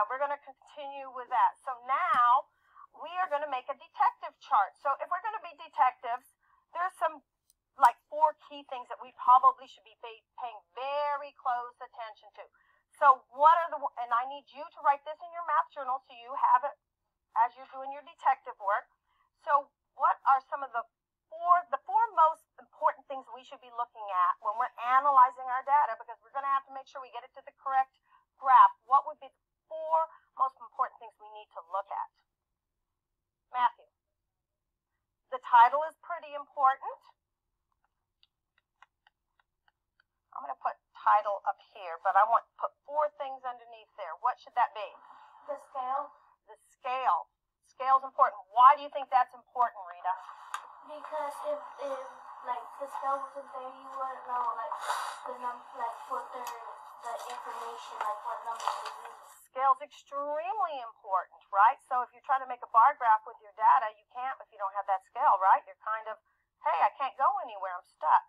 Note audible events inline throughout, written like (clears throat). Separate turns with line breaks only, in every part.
uh, we're going to continue with that. So now we are going to make a detective chart. So if we're going to be detectives, there's some like four key things that we probably should be pay, paying very close attention to. So what are the and I need you to write this in your math journal so you have it as you're doing your detective work. So what are some of the four the four most important things we should be looking at when we're analyzing our data because we're going to have to make sure we get it to the correct graph. What would be the four most important things we need to look at? Matthew. The title is pretty important. I'm going to put title up here, but I want to put four things underneath there. What should that be?
The scale.
The scale. Scale is important. Why do you think that's important, Rita?
Because if, if like the scale wasn't there, you wouldn't know like the num like what the the information like what numbers to use.
Scale is extremely important, right? So if you're trying to make a bar graph with your data, you can't if you don't have that scale, right? You're kind of, hey, I can't go anywhere. I'm stuck.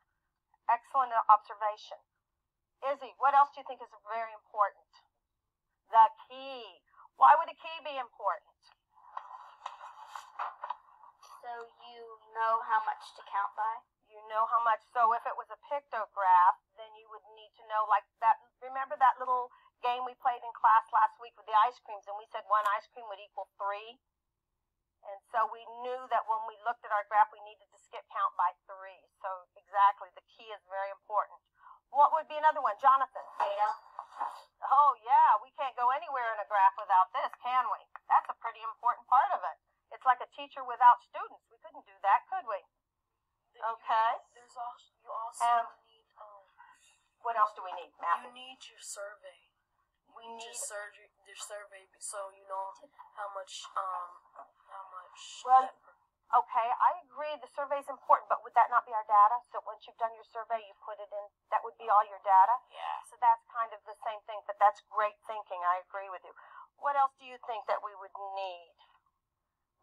Excellent observation. Izzy, what else do you think is very important? The key. Why would a key be important?
So you know how much to count by.
You know how much. So if it was a pictograph, then you would need to know like that. Remember that little game we played in class last week with the ice creams, and we said one ice cream would equal three. And so we knew that when we looked at our graph, we needed to skip count by three. So exactly, the key is very important. What would be another one, Jonathan?
Data.
Oh yeah, we can't go anywhere in a graph without this, can we? That's a pretty important part of it. It's like a teacher without students. We couldn't do that, could we? Okay.
There's also you also
Um,
need um
What else do we need,
you need your survey.
We
You
need.
need surgery your survey so you know how much um how much
Well, Okay, I agree. The survey is important, but would that not be our data? So once you've done your survey, you put it in. That would be all your data.
yeah.
So that's kind of the same thing, but that's great thinking. I agree with you. What else do you think that we would need?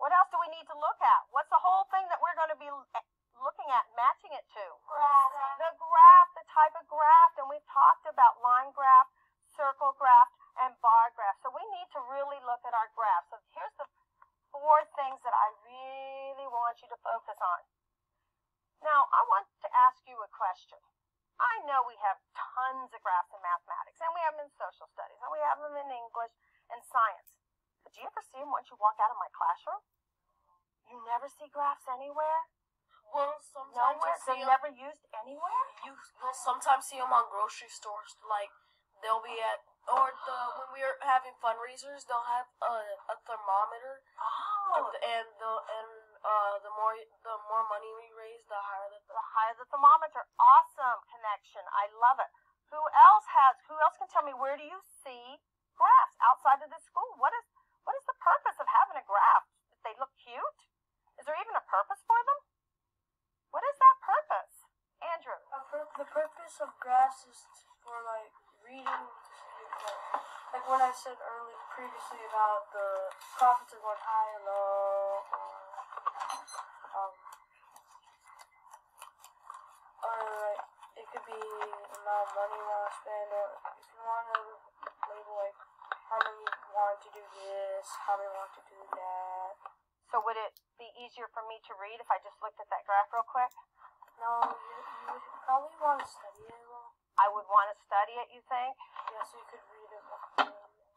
What else do we need to look at? What's the whole thing that we're going to be eh, looking at, matching it to?
Graph.
The graph, the type of graph, and we've talked about line graph, circle graph, and bar graph. So we need to really look at our graph. So here's the four things that I really want you to focus on. Now, I want to ask you a question. I know we have tons of graphs in mathematics, and we have them in social studies, and we have them in English and science. But do you ever see them once you walk out of my classroom? You never see graphs anywhere?
Well, sometimes
Nowhere? They're
'em-
never used anywhere?
you will sometimes see them on grocery stores. Like they'll be at or the when we're having fundraisers, they'll have a, a thermometer,
Oh,
and the and uh the more the more money we raise, the higher the
the higher the thermometer. Awesome connection. I love it. Who else has? Who else can tell me where do you see graphs outside of the school? What is what is the purpose of having a graph? That they look cute? Is there even a purpose for them? What is that purpose, Andrew?
Pur- the purpose of graphs is for like reading, like, when I said earlier previously about the profits are going high and low, or um, or like it could be the amount of money you want to spend, or if you want to label like how many want to do this, how many want to do that.
So would it be easier for me to read if I just looked at that graph real quick?
No, you, you would probably want to study it a little.
I would want to study it. You think?
Yeah, so you could read it.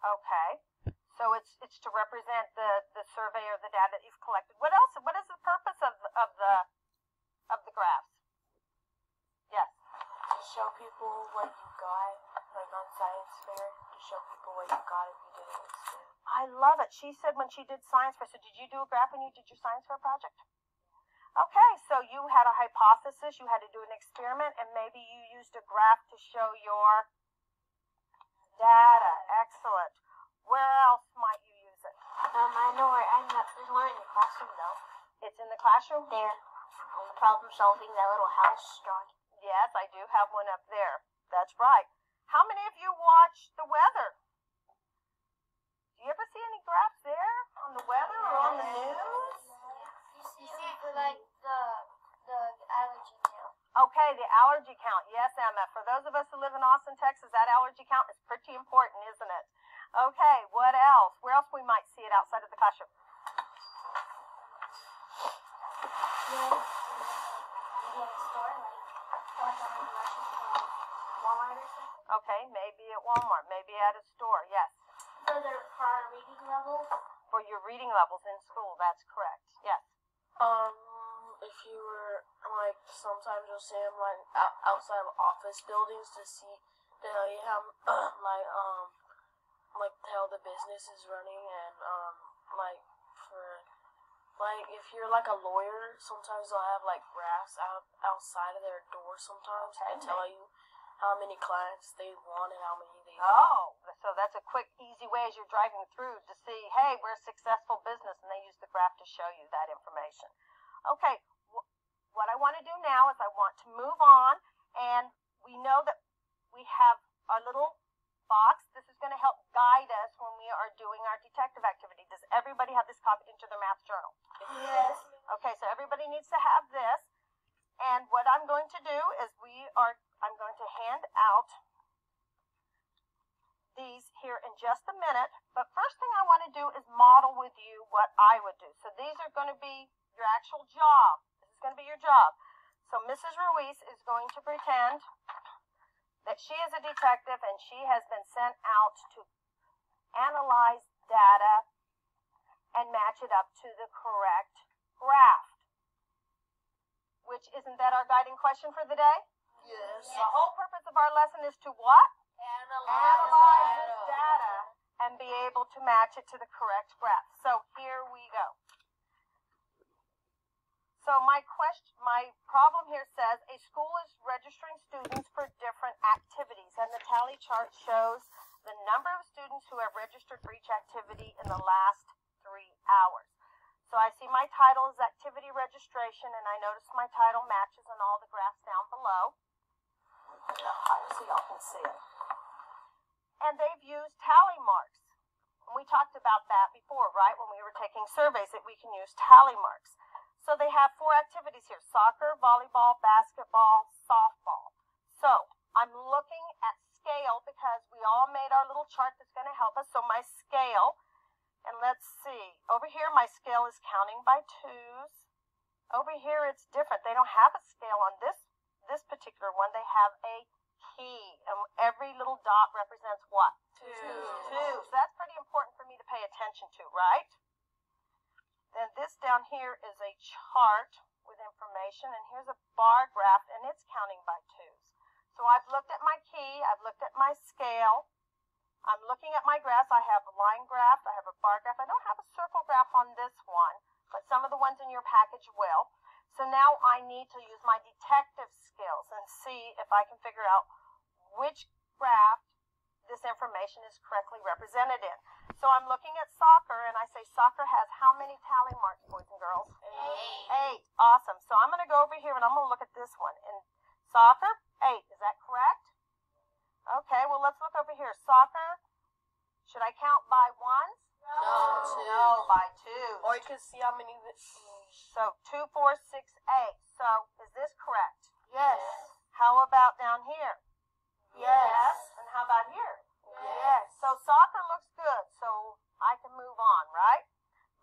Okay. So it's it's to represent the the survey or the data that you've collected. What else? What is the purpose of the, of the of the graphs? Yes.
to show people what you got, like on science fair, to show people what you got if you did it.
I love it. She said when she did science fair. So did you do a graph when you did your science fair project? Okay, so you had a hypothesis, you had to do an experiment, and maybe you used a graph to show your data. Excellent. Where else might you use it?
Um, I know where I'm at. There's one in the classroom though.
It's in the classroom?
There. On the problem solving, that little house drawing.
Yes, I do have one up there. That's right. How many of you watch the weather? Do you ever see any graphs there on the weather or on the news?
You see for like the the allergy tail.
Okay, the allergy count. Yes, Emma. For those of us who live in Austin, Texas, that allergy count is pretty important, isn't it? Okay, what else? Where else we might see it outside of the classroom?
Yeah. Yeah, store like like on a commercial from Walmart or something.
Okay, maybe at Walmart, maybe at a store. Yes.
For their for our reading level.
For your reading levels in school, that's correct. Yes.
Um, if you were like, sometimes you'll see them like out, outside of office buildings to see to tell you how (clears throat) like um like how the business is running and um like for like if you're like a lawyer, sometimes they'll have like graphs out outside of their door sometimes
Okay.
to tell you how many clients they want and how many they
Oh, so that's a quick, easy way as you're driving through to see, hey, we're a successful business, and they use the graph to show you that information. Okay, wh- what I want to do now is I want to move on, and we know that we have our little box. This is going to help guide us when we are doing our detective activity. Does everybody have this copied into their math journal?
Yes.
Okay, so everybody needs to have this. And what I'm going to do is we are, I'm going to hand out these here in just a minute. But first thing I want to do is model with you what I would do. So these are going to be your actual job. This is going to be your job. So Mrs. Ruiz is going to pretend that she is a detective and she has been sent out to analyze data and match it up to the correct graph. Which isn't that our guiding question for the day?
Yes.
The whole purpose of our lesson is to what? Analyze this data and be able to match it to the correct graph. So here we go. So my question, my problem here says a school is registering students for different activities, and the tally chart shows the number of students who have registered for each activity in the last three hours. So I see my title is activity registration, and I notice my title matches on all the graphs down below. So y'all can see it. And they've used tally marks. And we talked about that before, right? When we were taking surveys that we can use tally marks. So they have four activities here soccer, volleyball, basketball, softball. So I'm looking at scale because we all made our little chart that's going to help us. So my scale, and let's see, over here my scale is counting by twos. Over here it's different. They don't have a scale on this this particular one. They have a key, and every little dot represents what?
Two.
Two. So that's pretty important for me to pay attention to, right? Then this down here is a chart with information, and here's a bar graph, and it's counting by twos. So I've looked at my key, I've looked at my scale, I'm looking at my graphs. I have a line graph, I have a bar graph. I don't have a circle graph on this one, but some of the ones in your package will. So now I need to use my detective skills and see if I can figure out which graph this information is correctly represented in. So I'm looking at soccer and I say soccer has how many tally marks, boys and girls? Eight. Eight. Awesome. So I'm going to go over here and I'm going to look at this one. In soccer, eight. Is that correct? Okay, well, let's look over here. Soccer, should I count by ones?
No, two.
No, by two.
Or you can see how many.
So two, four, six, eight. So is this correct?
Yes.
How about down here?
Yes.
And how about here?
Yes.
So soccer looks good. So I can move on, right?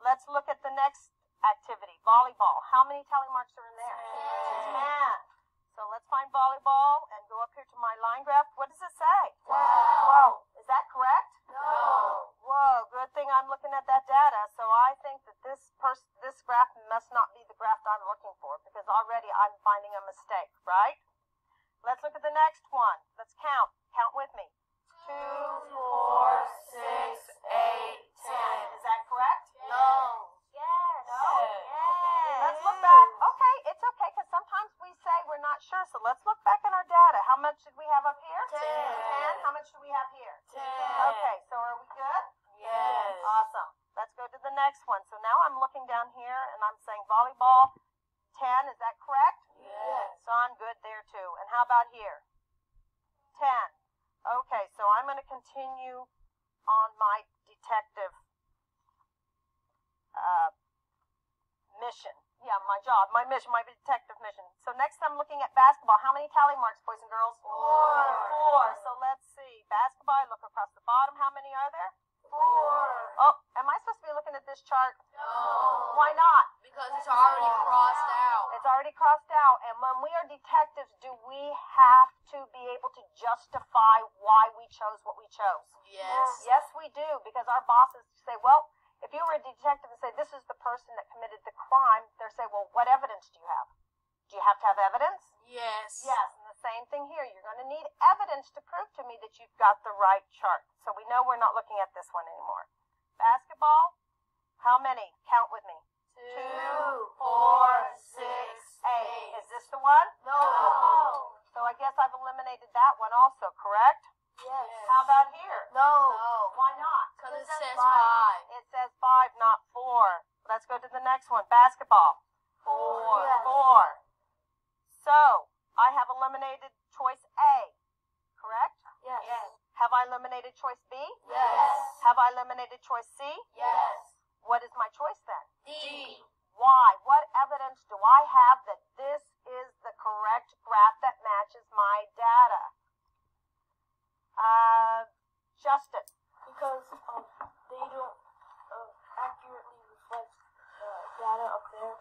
Let's look at the next activity, volleyball. How many tally marks are in there?
Ten.
Ten. So let's find volleyball and go up here to my line graph. What does it say?
Wow.
Is that correct?
No.
Whoa, good thing I'm looking at that data. So I think that this pers- this graph must not be the graph I'm looking for because already I'm finding a mistake, right? At the next one. Let's count. Count with me. Two, four, six, eight, ten. Is that correct?
No.
Yes.
Oh, yes. Let's look back. Okay, it's okay because sometimes we say we're not sure. So let's look back in our data. How much did we have up here?
Ten.
Ten. How much do we have here?
Ten.
Okay, so are we good?
Yes.
Awesome. Let's go to the next one. So now I'm looking down here and I'm saying volleyball 10. Is that correct?
Yes.
So I'm good there too. And how about here? 10. Okay, so I'm going to continue on my detective uh, mission. Yeah, my job, my mission, my detective mission. So next I'm looking at basketball. How many tally marks, boys and girls?
Four.
Four. So let's see. Basketball, I look across the bottom. How many are there?
Four.
Oh, am I supposed to be looking at this chart?
No.
Why not?
Because it's out.
It's already crossed out. And when we are detectives, do we have to be able to justify why we chose what we chose?
Yes.
Yes, we do, because our bosses say, well, if you were a detective and say, this is the person that committed the crime, they're say, well, what evidence do you have? Do you have to have evidence?
Yes.
Yes, and the same thing here. You're going to need evidence to prove to me that you've got the right chart. So we know we're not looking at this one anymore. Basketball, how many? Count with me.
Two, four,
this the one?
No.
So I guess I've eliminated that one also, correct?
Yes.
How about here?
No.
No.
Why not?
Because it says
five.
five.
It says five, not four. Let's go to the next one. Basketball.
Four.
Yes.
Four. So I have eliminated choice A, correct?
Yes.
Have I eliminated choice B?
Yes.
Have I eliminated choice C?
Yes.
What is my choice then?
D.
Why? What evidence do I have that this correct graph that matches my data? Uh, Justin.
Because um, they don't uh, accurately reflect the data up there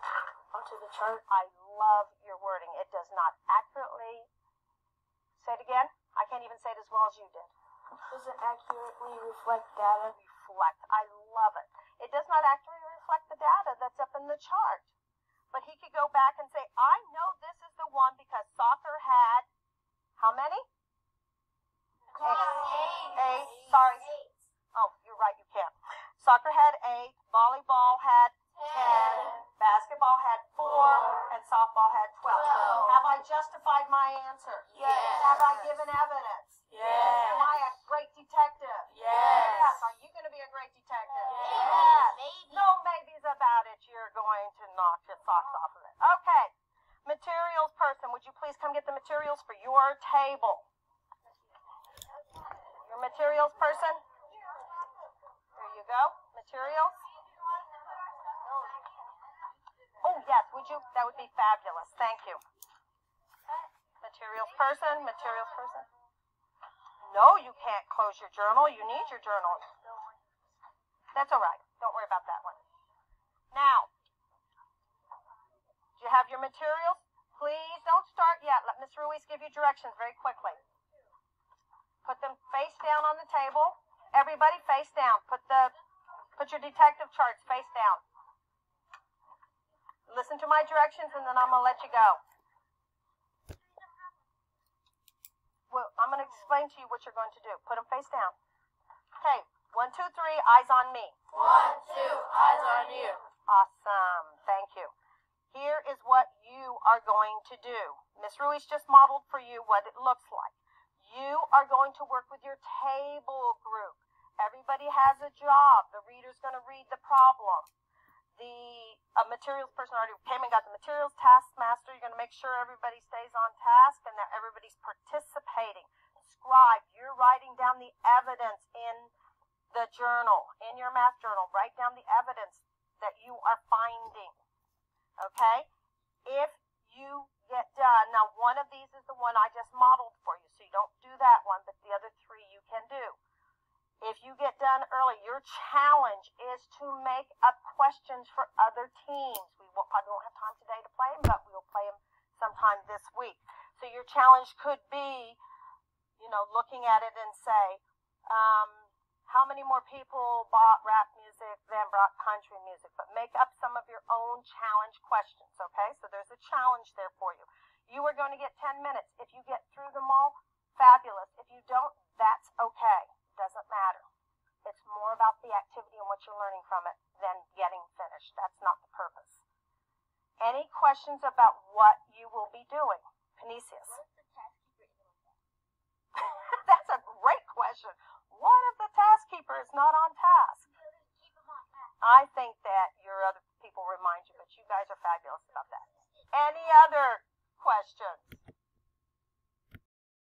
onto the chart.
I love your wording. It does not accurately. Say it again. I can't even say it as well as you did.
Doesn't accurately reflect data.
Reflect. I love it. It does not accurately reflect the data that's up in the chart. But he could go back and say, I know this is one because soccer had how many? Eight. Sorry. Oh, you're right. You can't. Soccer had eight. Volleyball had ten. Basketball had four, and softball had twelve.
Twelve.
Have I justified my answer?
Yes.
Have I given evidence?
Yes.
Am I a great detective?
Yes.
Are you going to be a great detective?
Yes.
Maybe.
No maybes about it. You're going to knock your socks off of it. Okay. Materials person, would you please come get the materials for your table? Your materials person? There you go. Materials. Oh, yes. Would you? That would be fabulous. Thank you. Materials person, materials person. No, you can't close your journal. You need your journal. That's all right. Don't worry about that one. Now, do you have your materials? Please don't start yet. Let Miss Ruiz give you directions very quickly. Put them face down on the table. Everybody face down. Put the put your detective charts face down. Listen to my directions and then I'm gonna let you go. Well, I'm gonna explain to you what you're going to do. Put them face down. Okay, one, two, three, eyes on me.
One, two, eyes on you.
Awesome. Thank you. Here is what you are going to do. Miss Ruiz just modeled for you what it looks like. You are going to work with your table group. Everybody has a job. The reader's going to read the problem. The materials person already came and got the materials task master. You're going to make sure everybody stays on task and that everybody's participating. Scribe, you're writing down the evidence in the journal, in your math journal. Write down the evidence that you are finding. Okay? If you get done, now one of these is the one I just modeled for you, so you don't do that one, but the other three you can do. If you get done early, your challenge is to make up questions for other teams. We will, probably won't have time today to play them, but we'll play them sometime this week. So your challenge could be, you know, looking at it and say, um, how many more people bought rap music than bought country music? But make up some of your own challenge questions, okay? So there's a challenge there for you. You are going to get 10 minutes. If you get through them all, fabulous. If you don't, that's okay. Doesn't matter. It's more about the activity and what you're learning from it than getting finished. That's not the purpose. Any questions about what you will be doing? Panesius. (laughs) That's a great question. What if the task keeper is I think that your other people remind you, but you guys are fabulous about that. Any other questions?